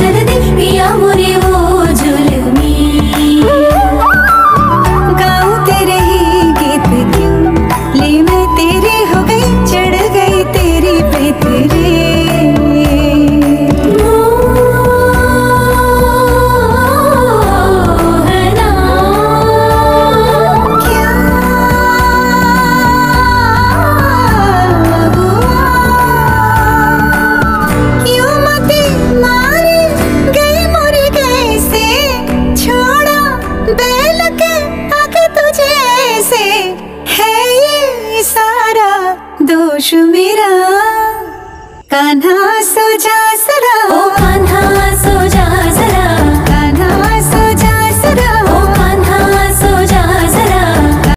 చెడది ప్రియము दोष मेरा कान्हा सो जा